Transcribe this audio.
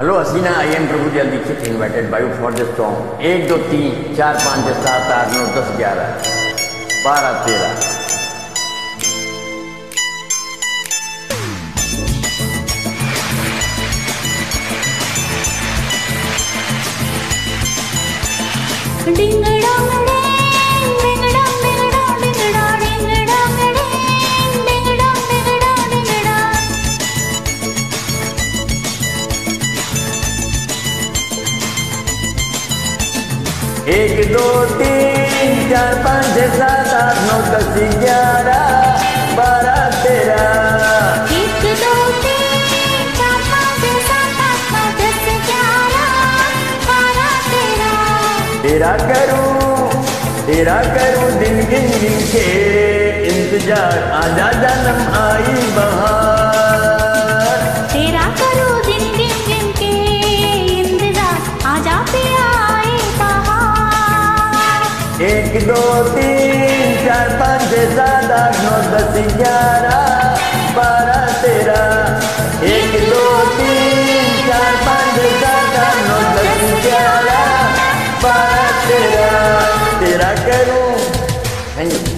Hello Hasina I am Prabhu Dayal Dikshit invited by for this song एक दो तीन चार पाँच छः सात आठ नौ दस ग्यारह बारह तेरह डिंग एक दो तीन चार पाँच छः सात आठ नौ दस ग्यारह बारह तेरह। एक दो तीन चार पाँच छः सात आठ नौ दस ग्यारह बारह तेरह। तेरा करूँ तेरा करूँ दिन गिन गिन के इंतज़ार आजा जन्म आई बहार। एक, दो, तीन, चार, पाँच छः सात, आठ, नौ, दस, ग्यारह, बारह, तेरह। एक, दो, तीन, चार, पाँच छः सात, आठ, नौ, दस, ग्यारह, बारह, तेरह। तेरा करूँ। थैंक